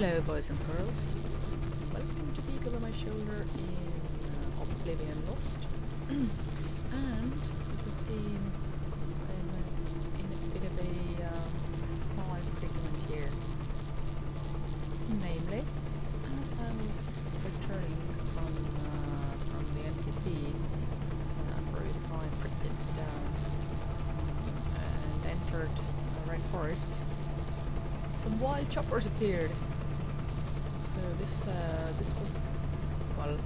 Hello, boys and girls. Welcome to Beak Over My Shoulder in uh, Oblivion Lost. and you can see I'm uh, in a bit of a um, fine predicament here. Namely, as I was returning from, uh, from the NTP uh, through the fine predicament down and entered the Red Forest, some wild choppers appeared. This uh, this was well,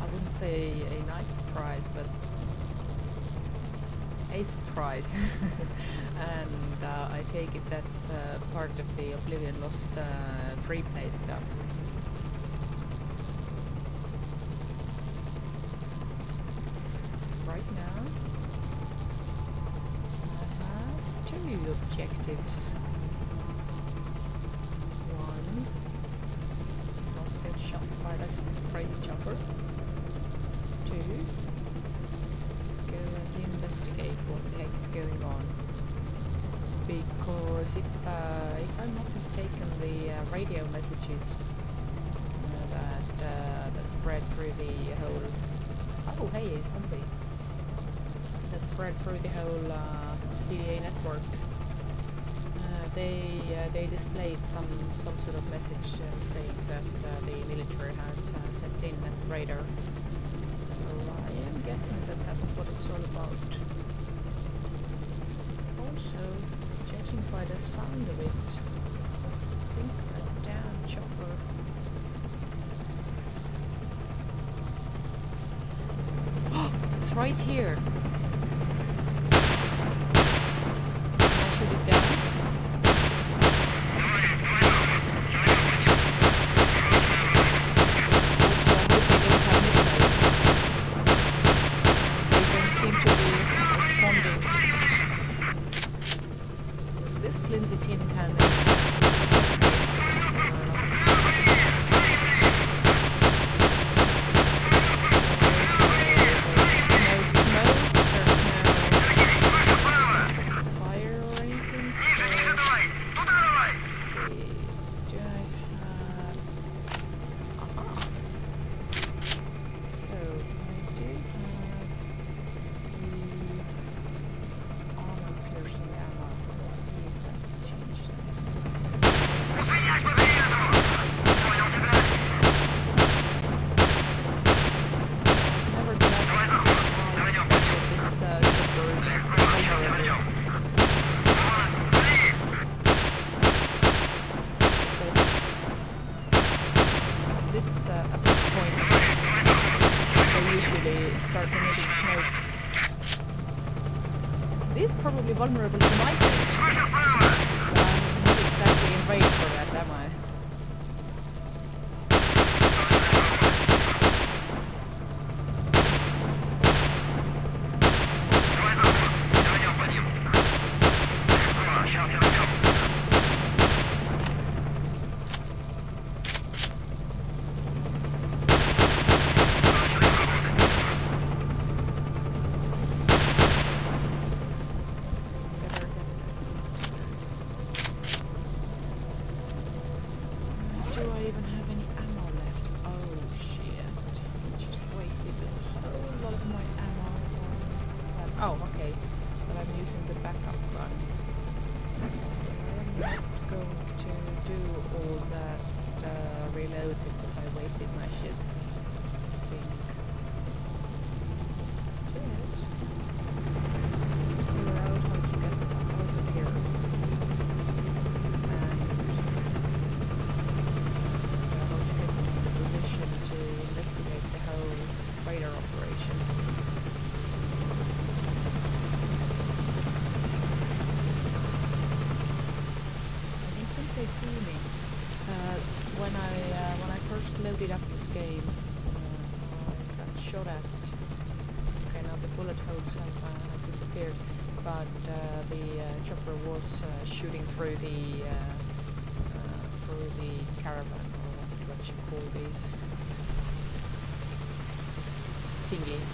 I wouldn't say a nice surprise, but a surprise. and uh, I take it that's uh, part of the Oblivion Lost uh, free play stuff. Right now, I have two objectives. Two, go and investigate what the heck is going on. Because if, uh, if I'm not mistaken, the uh, radio messages that uh, that spread through the whole oh hey zombie that spread through the whole uh, PDA network. They uh, they displayed some some sort of message uh, saying that uh, the military has uh, sent in that radar. So I am guessing that that's what it's all about. Also, judging by the sound of it, I think that damn chopper. it's right here. But I'm using the backup gun. So I'm not going to do all that uh, reload because I wasted my shit. I think. Instead, let's figure out how to get out of here. And I will get in the position to investigate the whole radar operation. I don't think they see me. Uh, when I uh, when I first loaded up this game, uh, I got shot at. Okay, now the bullet holes have, uh, have disappeared, but uh, the uh, chopper was uh, shooting through the uh, uh, through the caravan, or what you call these thingy.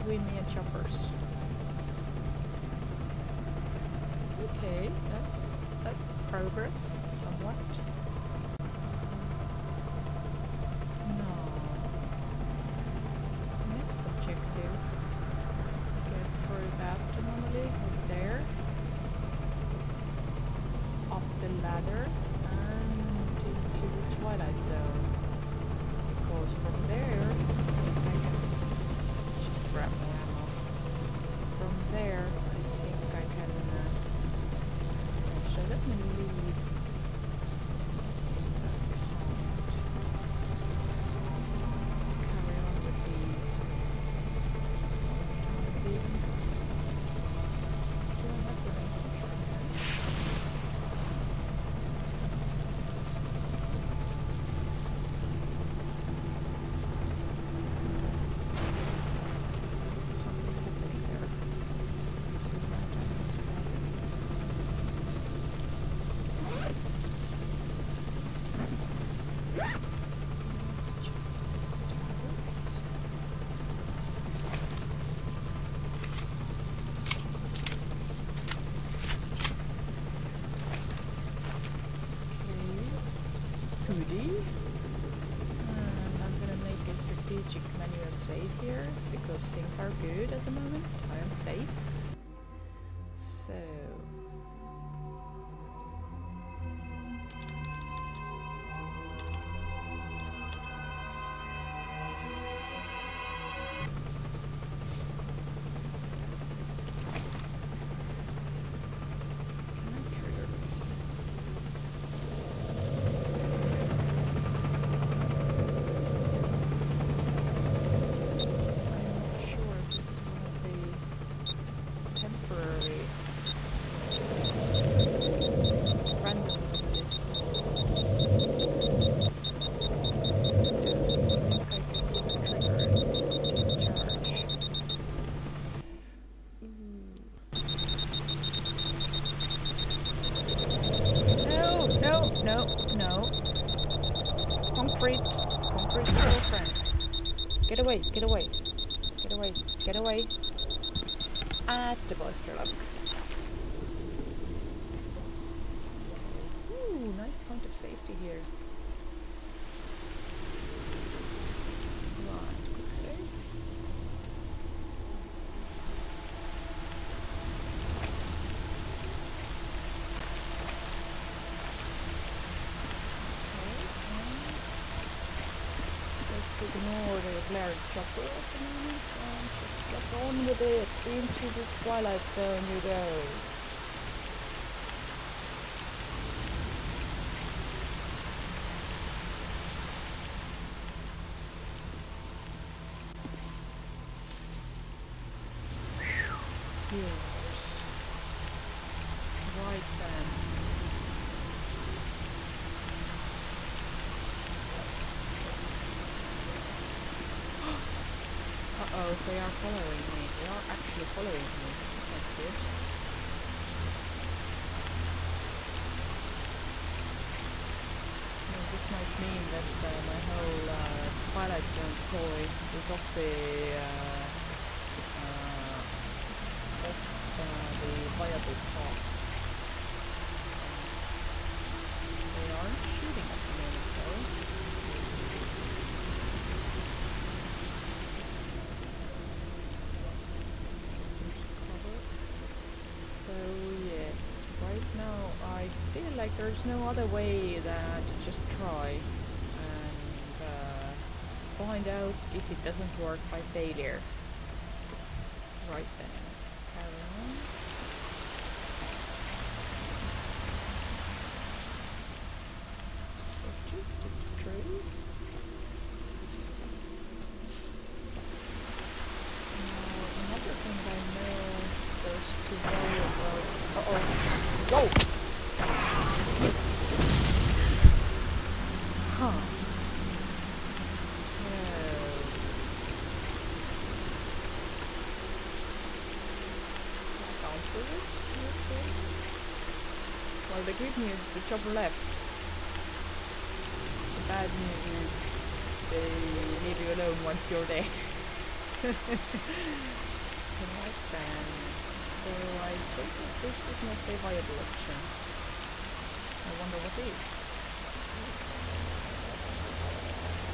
Between me and choppers. Ignore the at the moment and just get on with it. Into the twilight zone you go. Yes. Right then. Uh-oh, they are following me. They are actually following me. That's good. This might mean that uh, my whole uh, Twilight Zone toy is off the uh, uh, off uh, the viable path. They aren't shooting at the moment though. So yes, right now I feel like there's no other way than to just try and uh, find out if it doesn't work by failure. Right then, carry on. So just the trees. Now, another thing I know there's to worry about. Uh oh. Whoa! Huh. So. Down for it? Okay. Well, the the left. The bad news is they leave you alone once you're dead. Then. So I think this is not a viable option. I wonder what is.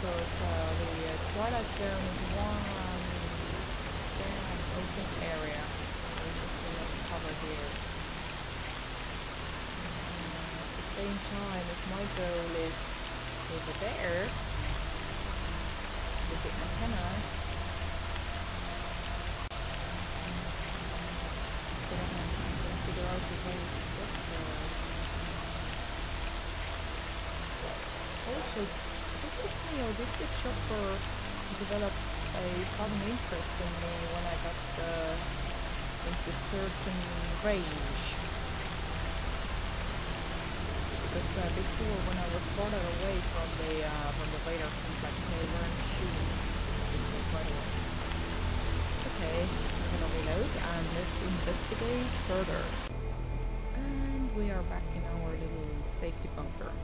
Because uh, the uh, Twilight Zone is one damn open area. There's just cover here. Uh, at the same time, if my goal is over there, with the antenna. Also, this is me or did the chopper develop a sudden interest in me when I got uh, into certain range? Because uh, before, when I was farther away from the uh, from the radar complex, they weren't shooting. Okay, we're gonna reload and let's investigate further. And we are back in our little safety bunker. Of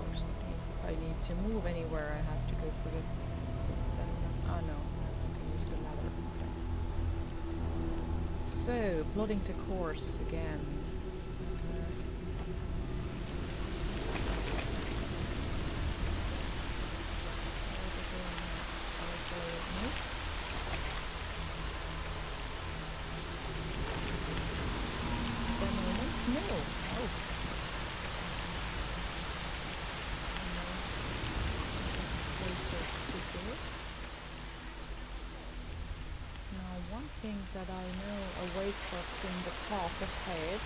course, that means if I need to move anywhere, I have to go through the. Ah no, I can use the ladder. So, plotting the course again. Uh, something that I know awaits us in the path ahead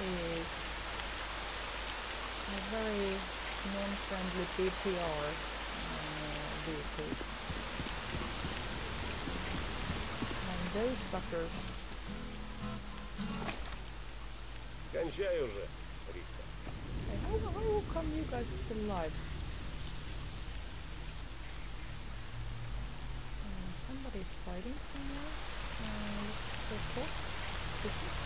is a very non-friendly BTR uh, vehicle. And those suckers, Кончай уже, Рихта. hey, how, how come you guys still alive? Uh, somebody's fighting somewhere. Uh, let's go talk.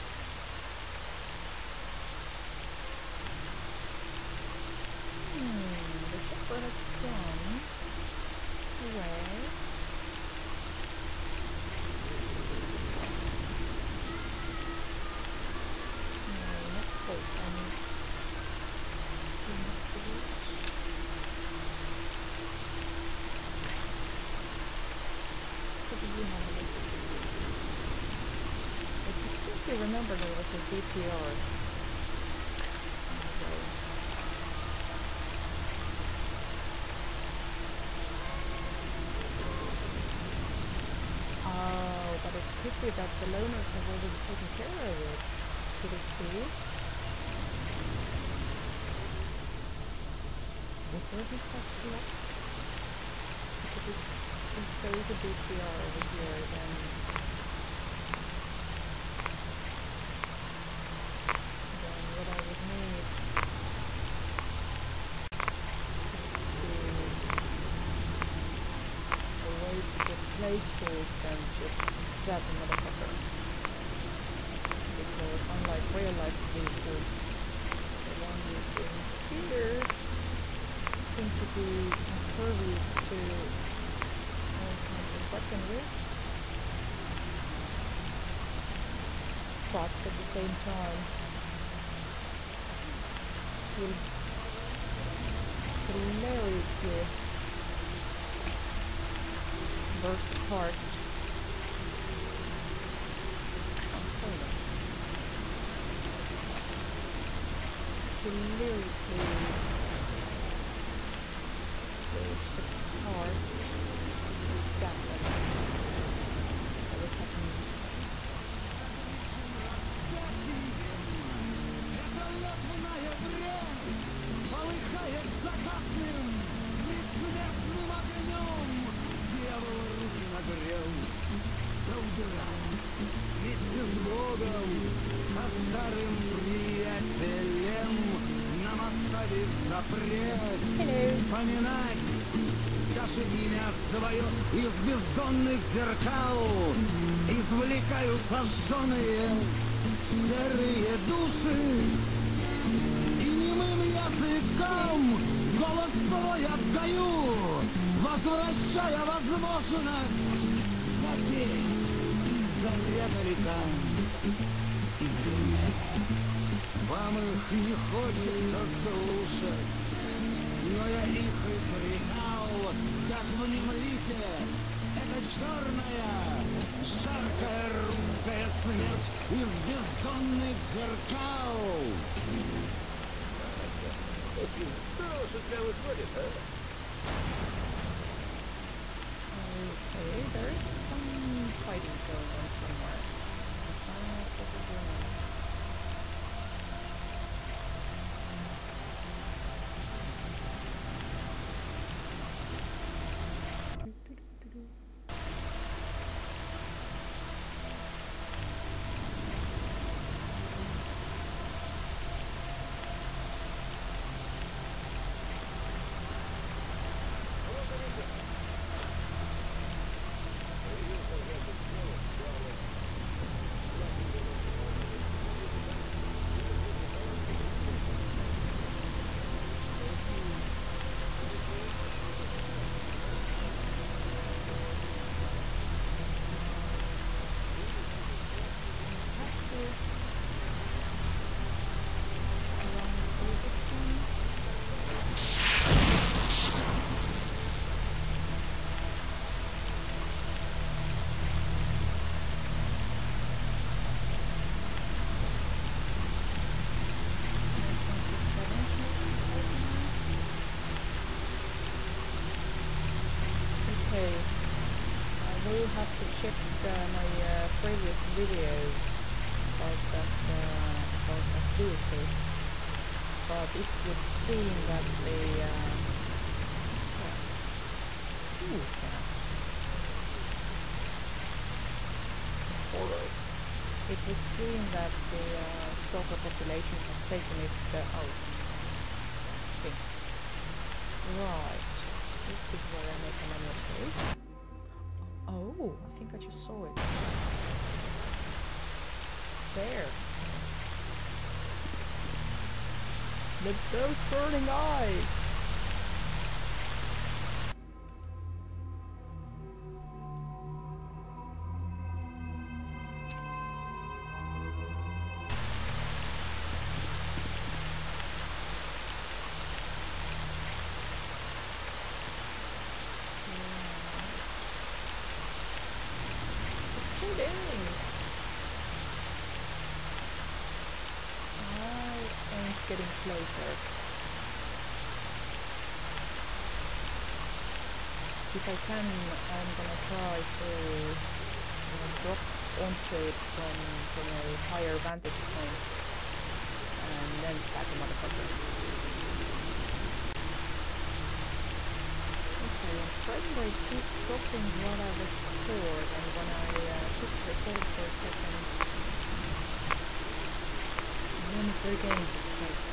you have? I remember there was a way. Oh, but it could be that the loners have already taken care of it. Could it be? What were these stuff left? If, there is a BTR over here, then then what I would need is a way to get place than just stab the motherfucker. Because unlike real life vehicles, the one using here seems to be impervious to of weaponry. But at the same time, will hilariously burst apart on даже имя свое из бездонных зеркал. Извлекают сожженные серые души. И немым языком голос свой отдаю, возвращая возможность запеть заряда река. Вам их не хочется слушать, но я их и пригнал, так внемлите, это черная, жаркая русская смерть из бездонных зеркал. Что ж у тебя выходит, а? Okay, there is some fighting going on somewhere. Will have to check uh, my uh, previous videos about that uh, about that vehicle. But it would seem that the uh, yeah. Ooh, yeah. Alright. It would seem that the uh, stalker population has taken it uh, out. Okay. Right. This is where I make an mistake. Oh, I think I just saw it. There. The those burning eyes. I am getting closer. If I can, I'm gonna try to uh, drop onto it from, from a higher vantage point and then stack a motherfucker. I'm afraid I keep stopping while I record and when I uh, hit record for a second? Then it regains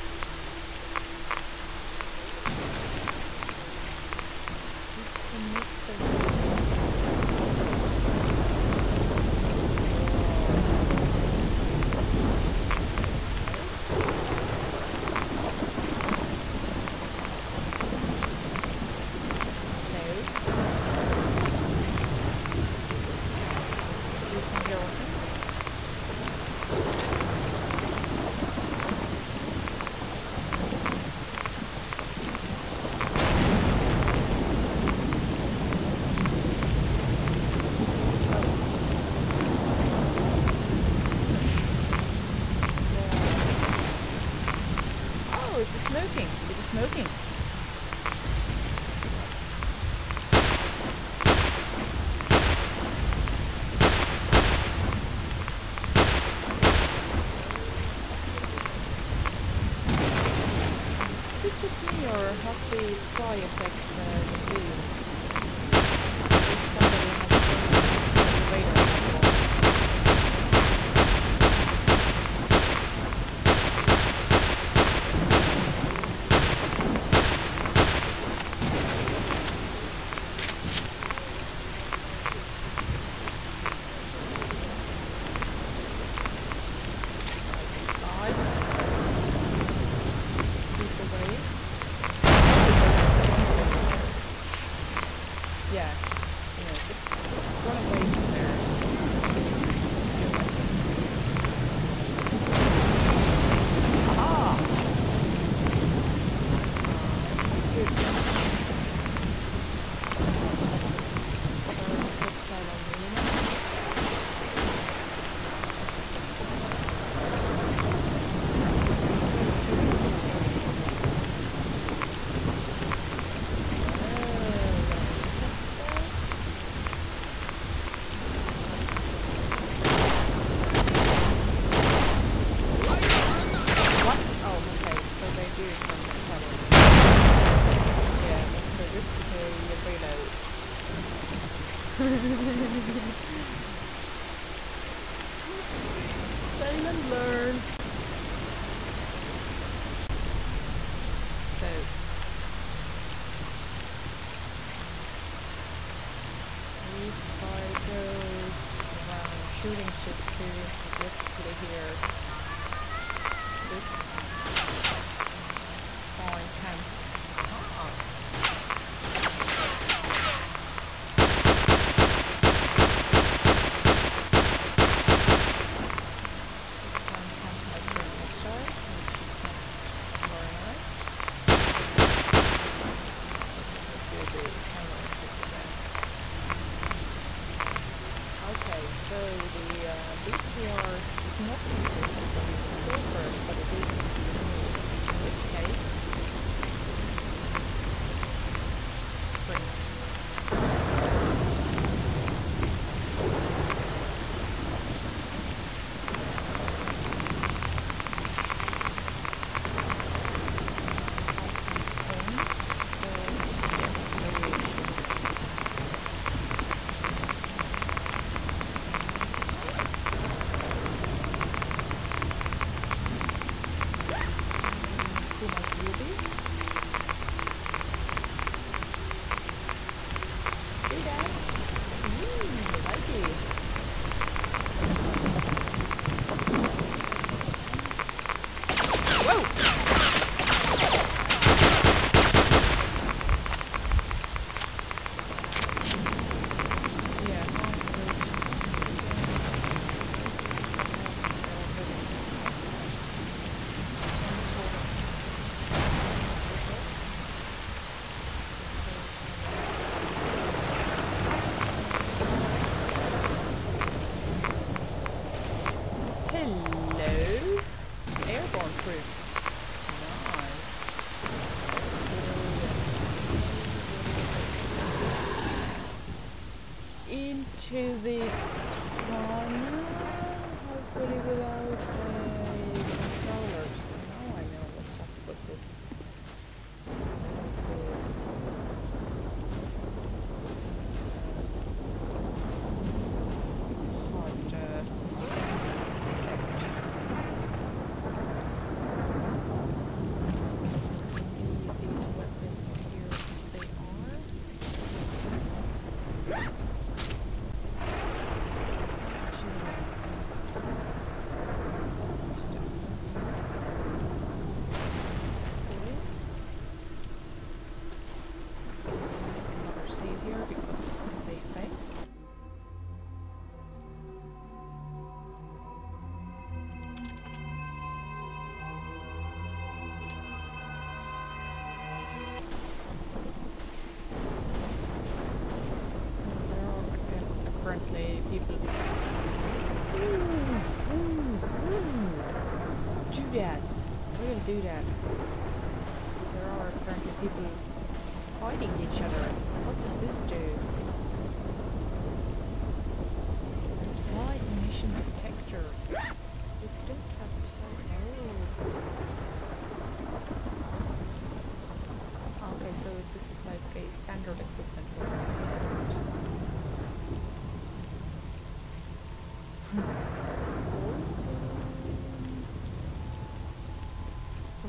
that.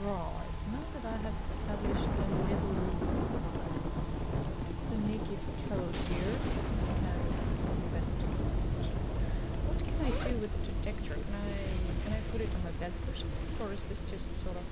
Now Not that I have established a little sneaky patrol here. What can I do with the detector? Can I, can I put it on my belt? or something? Or is this just sort of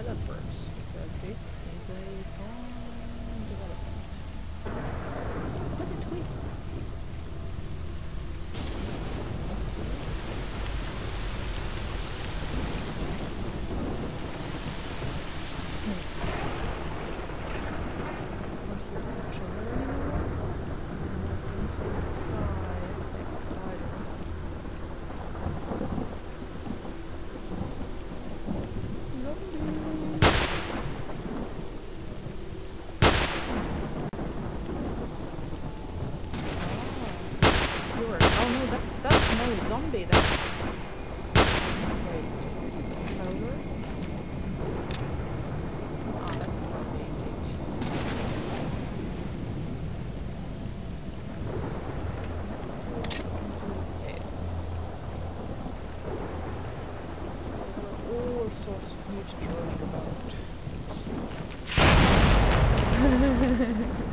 developers because this is a fun was drunk about.